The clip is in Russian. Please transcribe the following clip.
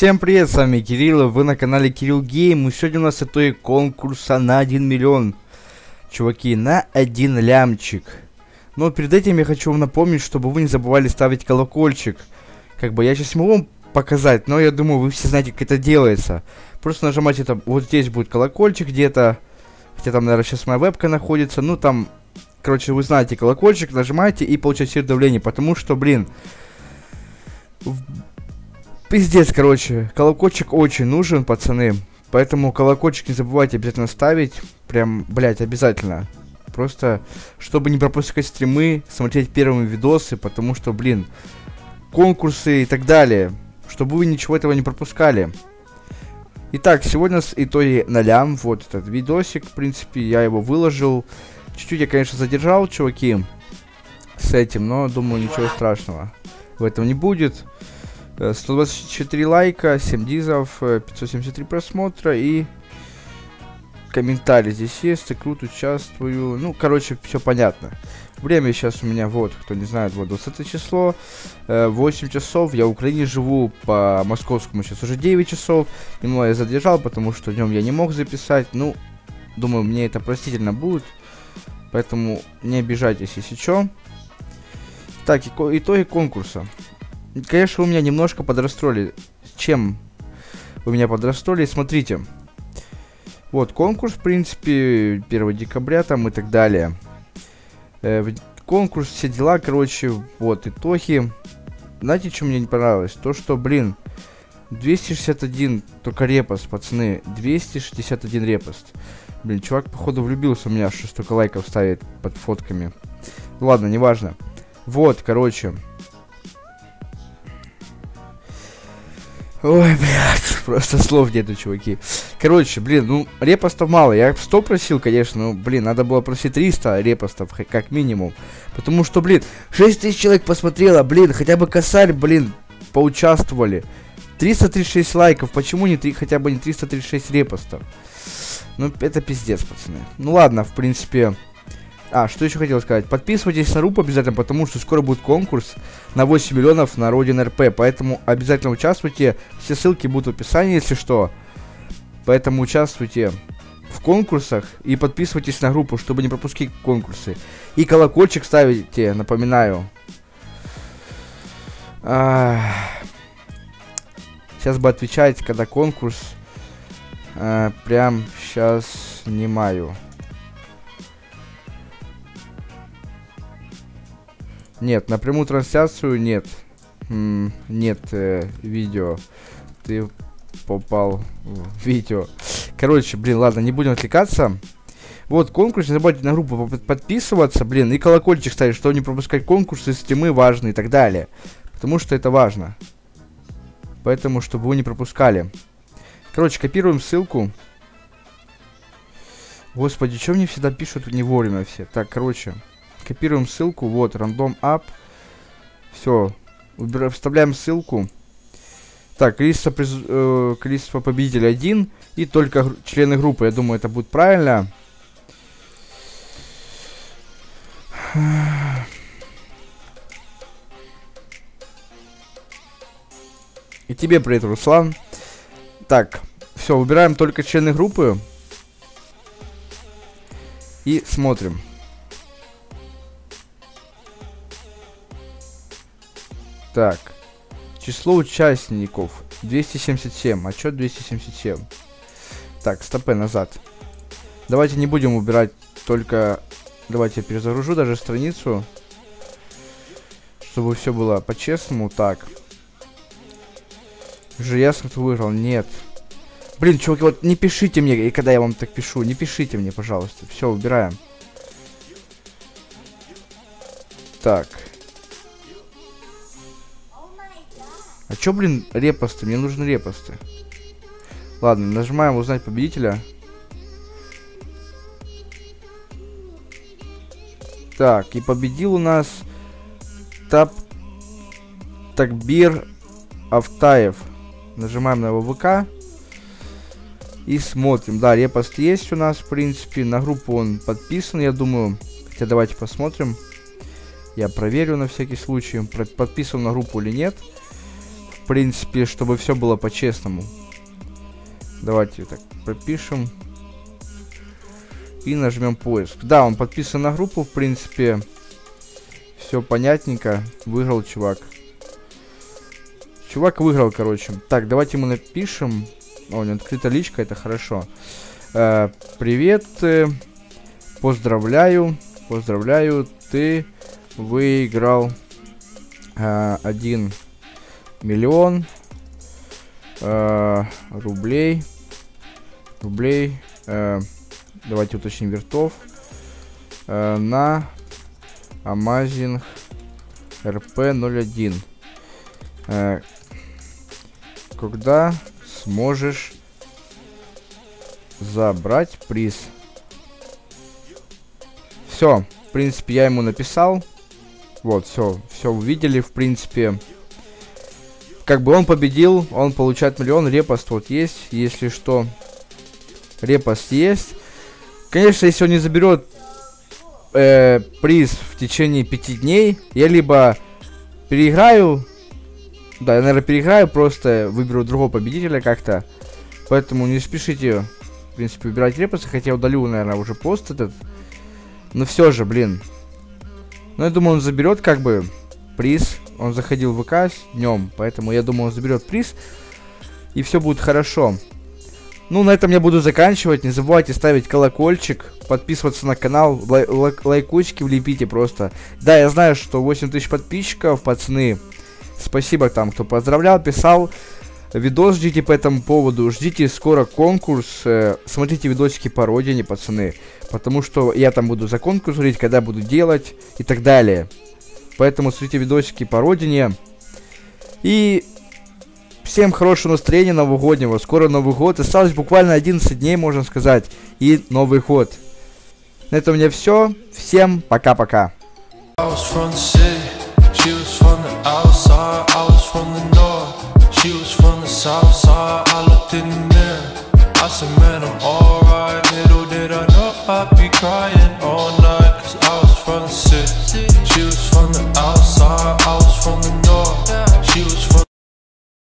Всем привет, с вами Кирилл, вы на канале Кирилл Гейм, и сегодня у нас итоги конкурса на 1 миллион. Чуваки, на один лямчик. Но перед этим я хочу вам напомнить, чтобы вы не забывали ставить колокольчик. Как бы я сейчас могу вам показать, но я думаю, вы все знаете, как это делается. Просто нажимайте это, вот здесь будет колокольчик где-то. Хотя там, наверное, сейчас моя вебка находится. Ну, там, короче, вы знаете, колокольчик нажимаете и получаете давление. Потому что, блин, Пиздец, короче. Колокольчик очень нужен, пацаны. Поэтому колокольчик не забывайте обязательно ставить. Прям, блять, обязательно. Просто, чтобы не пропускать стримы, смотреть первые видосы, потому что, блин, конкурсы и так далее. Чтобы вы ничего этого не пропускали. Итак, сегодня с итоги нолям. Вот этот видосик, в принципе, я его выложил. Чуть-чуть я, конечно, задержал, чуваки, с этим, но думаю, ничего страшного в этом не будет. 124 лайка, 7 дизов, 573 просмотра и комментарий здесь есть, и круто участвую. Ну, короче, все понятно. Время сейчас у меня, вот, кто не знает, вот 20 число, 8 часов, я в Украине живу, по московскому сейчас уже 9 часов, немного я задержал, потому что днем я не мог записать, ну, думаю, мне это простительно будет, поэтому не обижайтесь, если что. Так, итоги конкурса. Конечно, вы меня немножко подрастроили. Чем вы меня подрастроили? Смотрите. Вот, конкурс, в принципе, 1 декабря там и так далее. Э, конкурс, все дела, короче, вот, итоги. Знаете, что мне не понравилось? То, что, блин, 261 только репост, пацаны. 261 репост. Блин, чувак, походу, влюбился у меня, что столько лайков ставит под фотками. Ладно, неважно. Вот, короче. Ой, блядь, просто слов нету, чуваки. Короче, блин, ну, репостов мало. Я 100 просил, конечно, но, блин, надо было просить 300 репостов, как минимум. Потому что, блин, 6 тысяч человек посмотрело, блин, хотя бы косарь, блин, поучаствовали. 336 лайков, почему не 3, хотя бы не 336 репостов? Ну, это пиздец, пацаны. Ну, ладно, в принципе... А, что еще хотел сказать. Подписывайтесь на РУП обязательно, потому что скоро будет конкурс на 8 миллионов на Родин РП. Поэтому обязательно участвуйте. Все ссылки будут в описании, если что. Поэтому участвуйте в конкурсах и подписывайтесь на группу, чтобы не пропускать конкурсы. И колокольчик ставите, напоминаю. А... Сейчас бы отвечать, когда конкурс. А, прям сейчас снимаю. Нет, на прямую трансляцию нет. М нет э, видео. Ты попал в видео. Короче, блин, ладно, не будем отвлекаться. Вот, конкурс, не забывайте на группу подписываться, блин, и колокольчик ставить, чтобы не пропускать конкурсы, стримы важные и так далее. Потому что это важно. Поэтому, чтобы вы не пропускали. Короче, копируем ссылку. Господи, что мне всегда пишут не вовремя все? Так, короче. Копируем ссылку. Вот, рандом ап. Все. Вставляем ссылку. Так, количество, приз... э, количество победителей один. И только члены группы. Я думаю, это будет правильно. И тебе привет, Руслан. Так, все, выбираем только члены группы. И смотрим. Так. Число участников 277. А что 277? Так, стопы назад. Давайте не будем убирать только... Давайте я перезагружу даже страницу. Чтобы все было по-честному. Так. Же ясно, кто выиграл. Нет. Блин, чуваки, вот не пишите мне, и когда я вам так пишу, не пишите мне, пожалуйста. Все, убираем. Так. Чё, блин, репосты? Мне нужны репосты. Ладно, нажимаем узнать победителя. Так, и победил у нас Тап Такбир Автаев. Нажимаем на его ВК. И смотрим. Да, репост есть у нас, в принципе. На группу он подписан, я думаю. Хотя давайте посмотрим. Я проверю на всякий случай, подписан на группу или нет принципе, чтобы все было по-честному. Давайте так пропишем. И нажмем поиск. Да, он подписан на группу, в принципе. Все понятненько. Выиграл чувак. Чувак выиграл, короче. Так, давайте ему напишем. О, у него открыта личка, это хорошо. Э, привет. Э, поздравляю. Поздравляю. Ты выиграл э, 1 миллион э, рублей. Рублей. Э, давайте уточним вертов. Э, на Amazing RP01. Э, когда сможешь забрать приз? Все, в принципе, я ему написал. Вот, все, все увидели, в принципе. Как бы он победил, он получает миллион, репост вот есть, если что. Репост есть. Конечно, если он не заберет э, приз в течение пяти дней, я либо переиграю, да, я, наверное, переиграю, просто выберу другого победителя как-то. Поэтому не спешите, в принципе, выбирать репосы, хотя удалю, наверное, уже пост этот. Но все же, блин. Но я думаю, он заберет как бы приз. Он заходил в ВК днем, поэтому я думаю, он заберет приз. И все будет хорошо. Ну, на этом я буду заканчивать. Не забывайте ставить колокольчик, подписываться на канал, лай лай лайкучки влепите просто. Да, я знаю, что 8 тысяч подписчиков, пацаны. Спасибо там, кто поздравлял, писал. Видос ждите по этому поводу. Ждите скоро конкурс. Э, смотрите видосики по родине, пацаны. Потому что я там буду за конкурс говорить, когда буду делать и так далее. Поэтому смотрите видосики по родине. И Всем хорошего настроения новогоднего. Скоро Новый год. Осталось буквально 11 дней, можно сказать. И Новый год. На этом у меня все. Всем пока-пока. I said, man, I'm alright. Little did I know I'd be crying.